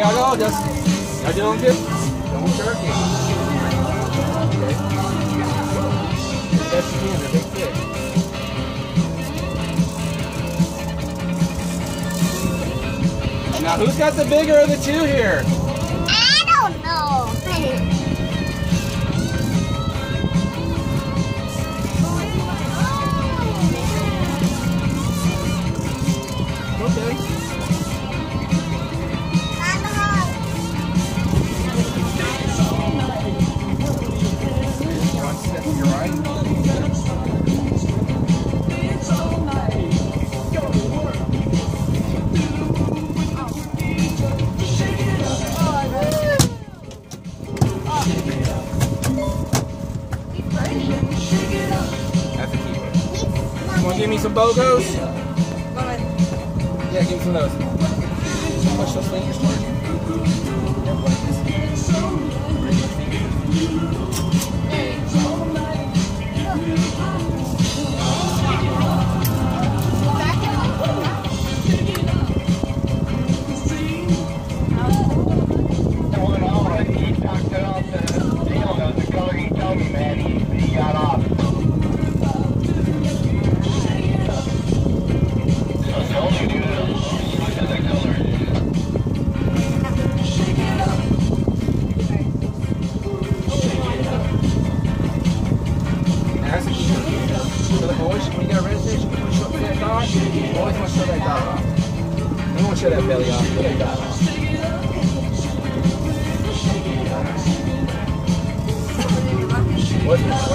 gotta go, just you're doing good. Don't jerk it. Okay. Best you can, big fish. Now who's got the bigger of the two here? Give me some bogos? Yeah, give me some of those. Push those fingers forward.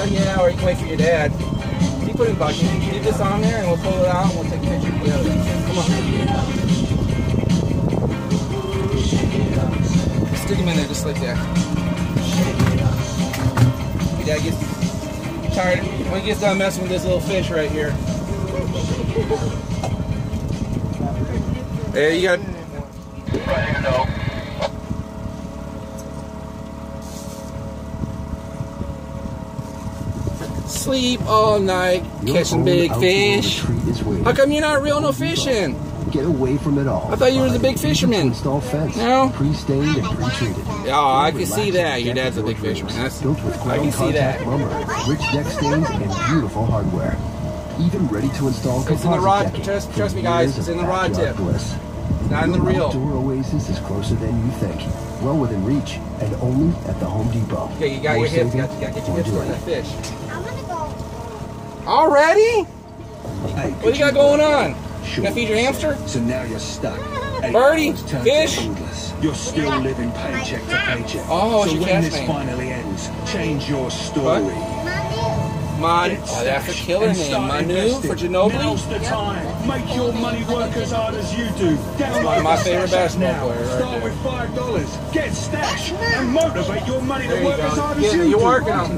What, yeah, or you can wait for your dad. Put in bucket. Keep this on there and we'll pull it out and we'll take a picture together. Come on. Stick him in there just like that. Your dad gets tired. When he gets done messing with this little fish right here. There you got. Ready to go. Sleep all night, Your catching big fish. retreat is waiting. How come you're not real no fishing? Get away from it all. I thought you were the big fisherman. Install fence. No? Pre-stained and pre-treated. Oh, I can see that. Your dad's a big fisherman. That's, Built with I can see that. lumber, rich deck stains, and beautiful hardware. Even ready to install It's in the rod- trust- trust me, guys, it's in the rod tip. Bliss. Not in the reel. Outdoor oasis is closer than you think. Well within reach, and only at the Home Depot. Okay, you got More your hips. You got, you got to get your hips doing that fish. I'm. Already? Hey, What do you got going on? Sure. Gonna feed your hamster? So now you're stuck. Eight Birdie, turned fish. to endless. You're still living paycheck to paycheck. Oh, so when this me. finally ends, change your story. Mon. Get Oh, that's a stashed killer and name. start Manu investing. for Ginobili. Now's the time. Make your money work as hard as you do. Download my favorite Stash basketball now. players right Start with five dollars. Get stash and motivate your money to you work as go. hard as Yeah, you you're do. working them.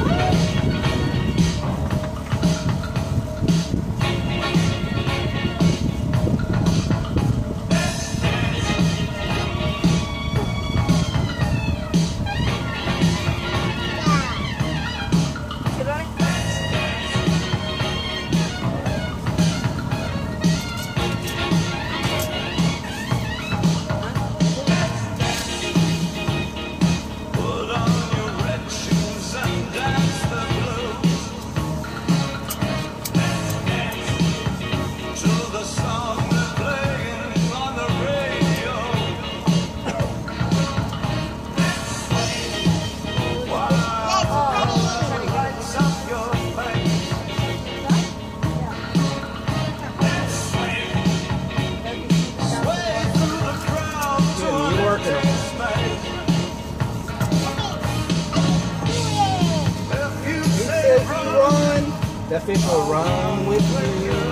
That fish will run with you.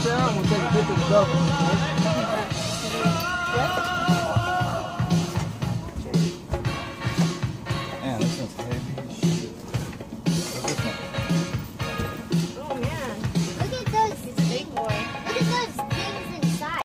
down, we'll take a picture of the double.